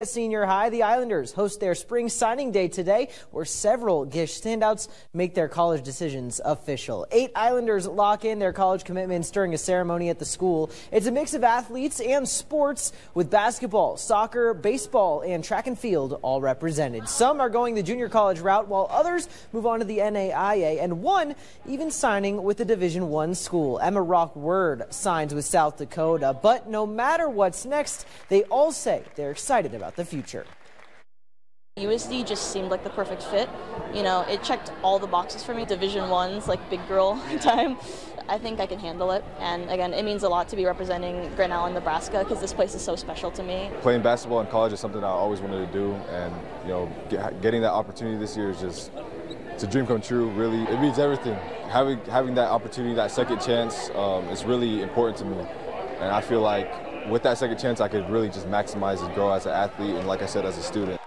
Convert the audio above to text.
At Senior High, the Islanders host their spring signing day today, where several Gish standouts make their college decisions official. Eight Islanders lock in their college commitments during a ceremony at the school. It's a mix of athletes and sports, with basketball, soccer, baseball, and track and field all represented. Some are going the junior college route, while others move on to the NAIA, and one even signing with a Division One school. Emma Rock Word signs with South Dakota, but no matter what's next, they all say they're excited about about the future. USD just seemed like the perfect fit. You know, it checked all the boxes for me. Division ones, like big girl time. I think I can handle it. And again, it means a lot to be representing Grand Island, Nebraska, because this place is so special to me. Playing basketball in college is something I always wanted to do, and you know, get, getting that opportunity this year is just it's a dream come true. Really, it means everything. Having having that opportunity, that second chance, um, is really important to me, and I feel like with that second chance, I could really just maximize and grow as an athlete and, like I said, as a student.